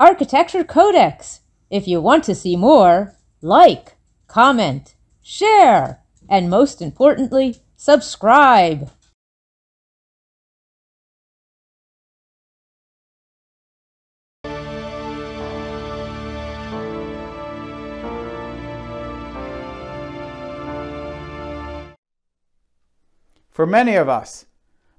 Architecture Codex. If you want to see more, like, comment, share, and most importantly, subscribe. For many of us,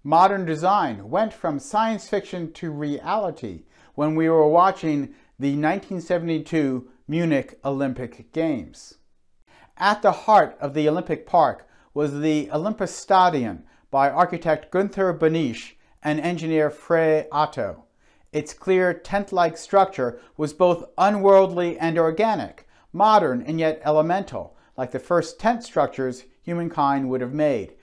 modern design went from science fiction to reality when we were watching the 1972 Munich Olympic Games. At the heart of the Olympic Park was the Olympiastadion by architect Gunther Behnisch and engineer Frei Otto. Its clear tent-like structure was both unworldly and organic, modern and yet elemental, like the first tent structures humankind would have made.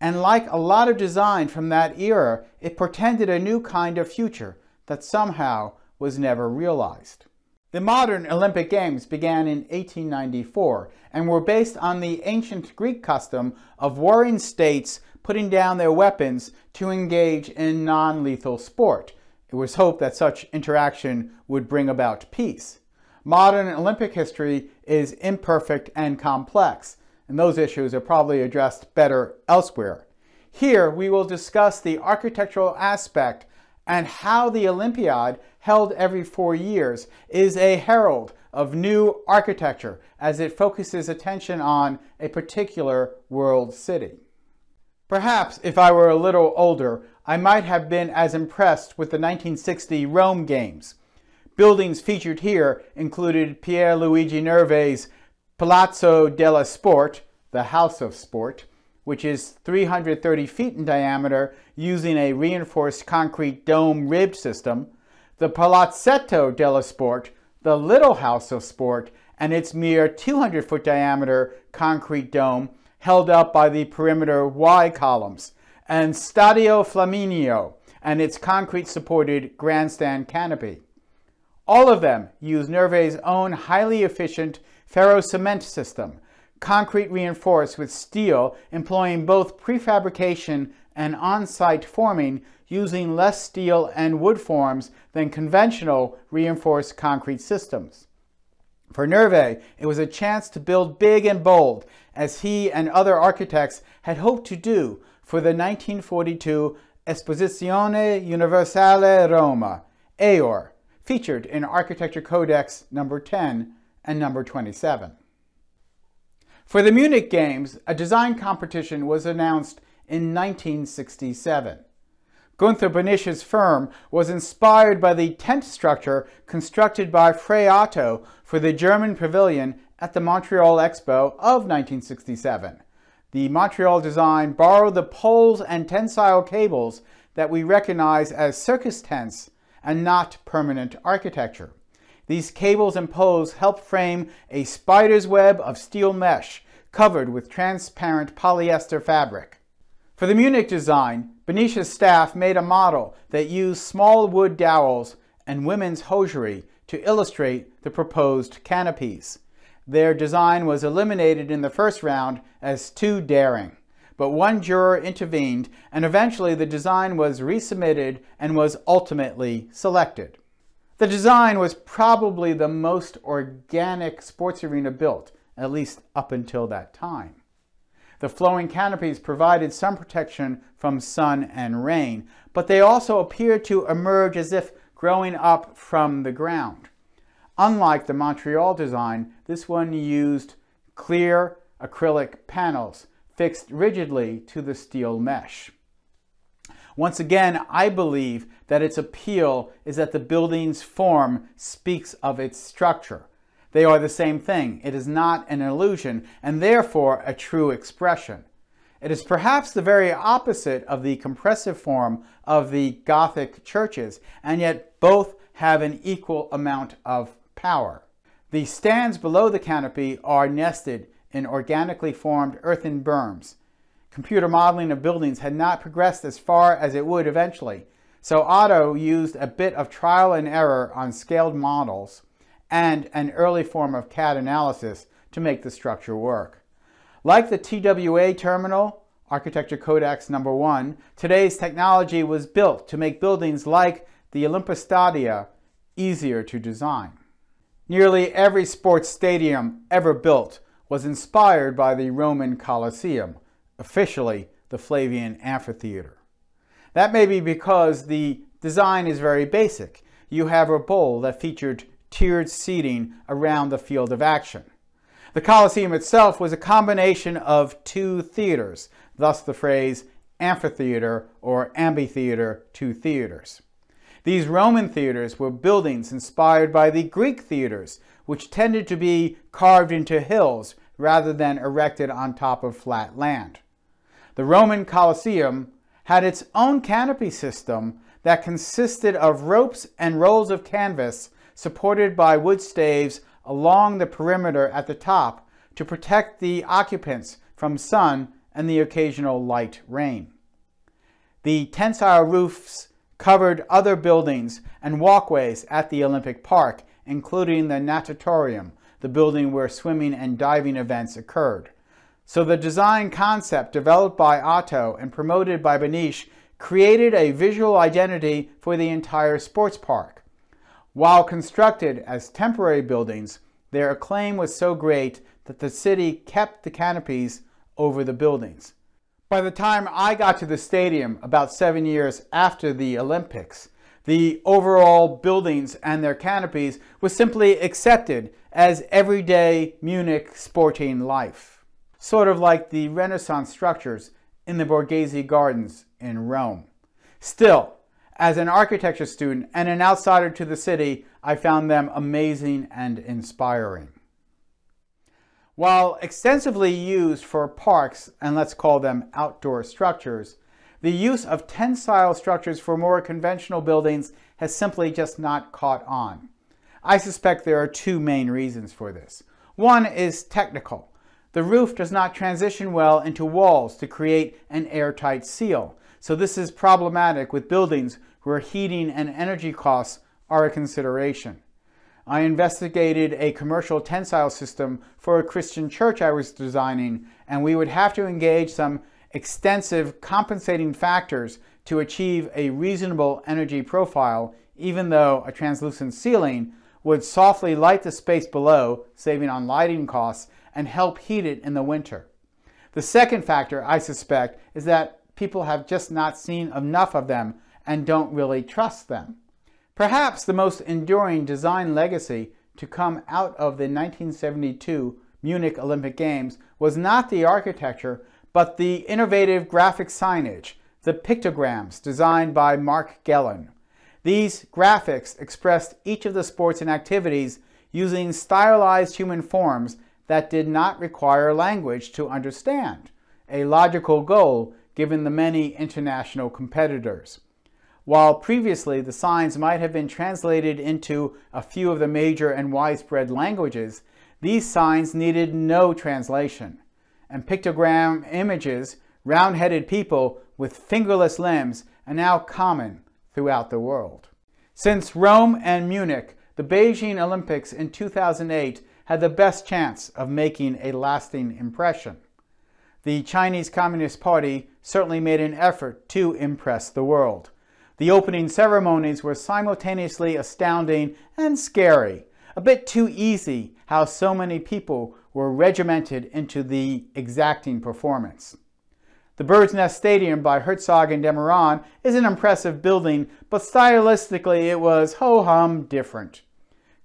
And like a lot of design from that era, it portended a new kind of future that somehow was never realized. The modern Olympic Games began in 1894 and were based on the ancient Greek custom of warring states putting down their weapons to engage in non-lethal sport. It was hoped that such interaction would bring about peace. Modern Olympic history is imperfect and complex, and those issues are probably addressed better elsewhere. Here we will discuss the architectural aspect and how the Olympiad, held every four years, is a herald of new architecture as it focuses attention on a particular world city. Perhaps if I were a little older, I might have been as impressed with the 1960 Rome Games. Buildings featured here included Pierluigi Nervi's Palazzo dello Sport, the House of Sport, which is 330 feet in diameter using a reinforced concrete dome ribbed system, the Palazzetto dello Sport, the Little House of Sport, and its mere 200 foot diameter concrete dome held up by the perimeter Y columns, and Stadio Flaminio and its concrete supported grandstand canopy. All of them use Nervi's own highly efficient ferro cement system, concrete reinforced with steel, employing both prefabrication and on-site forming using less steel and wood forms than conventional reinforced concrete systems. For Nervi, it was a chance to build big and bold, as he and other architects had hoped to do for the 1942 Esposizione Universale Roma, EUR, featured in Architecture Codex number 10 and number 27. For the Munich Games, a design competition was announced in 1967. Gunther Behnisch's firm was inspired by the tent structure constructed by Frei Otto for the German pavilion at the Montreal Expo of 1967. The Montreal design borrowed the poles and tensile cables that we recognize as circus tents and not permanent architecture. These cables and poles help frame a spider's web of steel mesh covered with transparent polyester fabric. For the Munich design, Behnisch's staff made a model that used small wood dowels and women's hosiery to illustrate the proposed canopies. Their design was eliminated in the first round as too daring, but one juror intervened and eventually the design was resubmitted and was ultimately selected. The design was probably the most organic sports arena built, at least up until that time. The flowing canopies provided some protection from sun and rain, but they also appeared to emerge as if growing up from the ground. Unlike the Montreal design, this one used clear acrylic panels fixed rigidly to the steel mesh. Once again, I believe that its appeal is that the building's form speaks of its structure. They are the same thing. It is not an illusion and therefore a true expression. It is perhaps the very opposite of the compressive form of the Gothic churches, and yet both have an equal amount of power. The stands below the canopy are nested in organically formed earthen berms, computer modeling of buildings had not progressed as far as it would eventually. So Otto used a bit of trial and error on scaled models and an early form of CAD analysis to make the structure work. Like the TWA terminal, Architecture Codex number one, today's technology was built to make buildings like the Olympiastadion easier to design. Nearly every sports stadium ever built was inspired by the Roman Colosseum, officially the Flavian Amphitheater. That may be because the design is very basic. You have a bowl that featured tiered seating around the field of action. The Colosseum itself was a combination of two theaters, thus the phrase amphitheater or amphitheater, two theaters. These Roman theaters were buildings inspired by the Greek theaters, which tended to be carved into hills rather than erected on top of flat land. The Roman Colosseum had its own canopy system that consisted of ropes and rolls of canvas supported by wood staves along the perimeter at the top to protect the occupants from sun and the occasional light rain. The tensile roofs covered other buildings and walkways at the Olympic Park, including the natatorium, the building where swimming and diving events occurred. So the design concept developed by Otto and promoted by Behnisch created a visual identity for the entire sports park. While constructed as temporary buildings, their acclaim was so great that the city kept the canopies over the buildings. By the time I got to the stadium, about seven years after the Olympics, the overall buildings and their canopies was simply accepted as everyday Munich sporting life. Sort of like the Renaissance structures in the Borghese Gardens in Rome. Still, as an architecture student and an outsider to the city, I found them amazing and inspiring. While extensively used for parks, and let's call them outdoor structures, the use of tensile structures for more conventional buildings has simply just not caught on. I suspect there are two main reasons for this. One is technical. The roof does not transition well into walls to create an airtight seal, so this is problematic with buildings where heating and energy costs are a consideration. I investigated a commercial tensile system for a Christian church I was designing, and we would have to engage some extensive compensating factors to achieve a reasonable energy profile, even though a translucent ceiling would softly light the space below, saving on lighting costs, and help heat it in the winter. The second factor, I suspect, is that people have just not seen enough of them and don't really trust them. Perhaps the most enduring design legacy to come out of the 1972 Munich Olympic Games was not the architecture, but the innovative graphic signage, the pictograms designed by Marc Gellen. These graphics expressed each of the sports and activities using stylized human forms that did not require language to understand, a logical goal given the many international competitors. While previously the signs might have been translated into a few of the major and widespread languages, these signs needed no translation. And pictogram images, round-headed people with fingerless limbs, are now common throughout the world. Since Rome and Munich, the Beijing Olympics in 2008 had the best chance of making a lasting impression. The Chinese Communist Party certainly made an effort to impress the world. The opening ceremonies were simultaneously astounding and scary. A bit too easy how so many people were regimented into the exacting performance. The Bird's Nest Stadium by Herzog and de Meuron is an impressive building, but stylistically it was ho-hum different.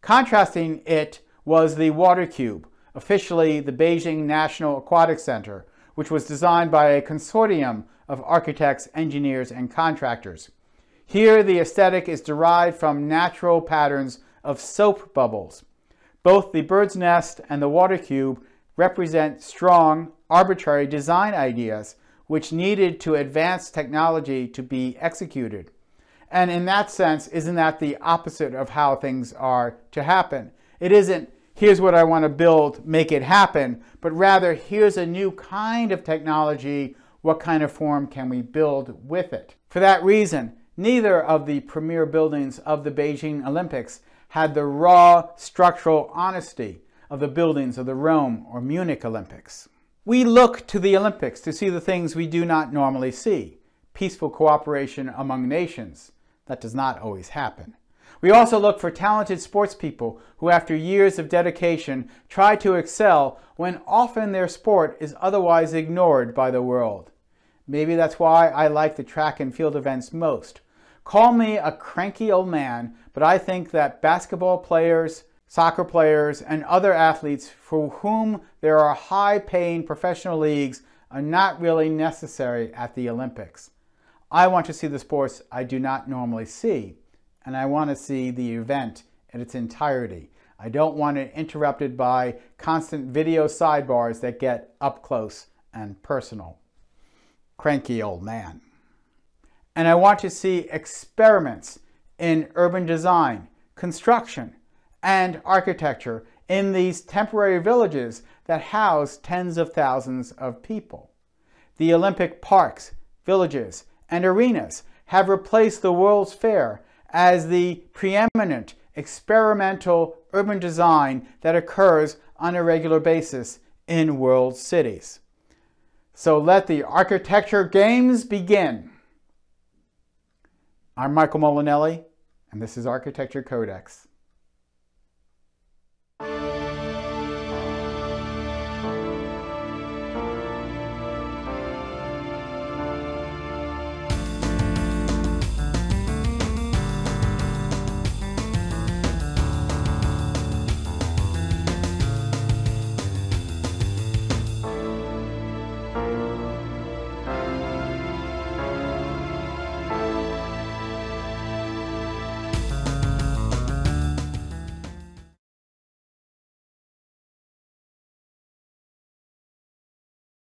Contrasting it was the Water Cube, officially the Beijing National Aquatic Center, which was designed by a consortium of architects, engineers, and contractors. Here, the aesthetic is derived from natural patterns of soap bubbles. Both the bird's nest and the water cube represent strong, arbitrary design ideas which needed to advance technology to be executed. And in that sense, isn't that the opposite of how things are to happen? It isn't, here's what I want to build, make it happen, but rather, here's a new kind of technology, what kind of form can we build with it? For that reason, Neither of the premier buildings of the Beijing Olympics had the raw structural honesty of the buildings of the Rome or Munich Olympics. We look to the Olympics to see the things we do not normally see. Peaceful cooperation among nations. That does not always happen. We also look for talented sports people who, after years of dedication, try to excel when often their sport is otherwise ignored by the world. Maybe that's why I like the track and field events most. Call me a cranky old man, but I think that basketball players, soccer players, and other athletes for whom there are high paying professional leagues are not really necessary at the Olympics. I want to see the sports I do not normally see, and I want to see the event in its entirety. I don't want it interrupted by constant video sidebars that get up close and personal. Cranky old man. And I want to see experiments in urban design, construction, and architecture in these temporary villages that house tens of thousands of people. The Olympic parks, villages, and arenas have replaced the World's Fair as the preeminent experimental urban design that occurs on a regular basis in world cities. So let the architecture games begin. I'm Michael Molinelli, and this is Architecture Codex.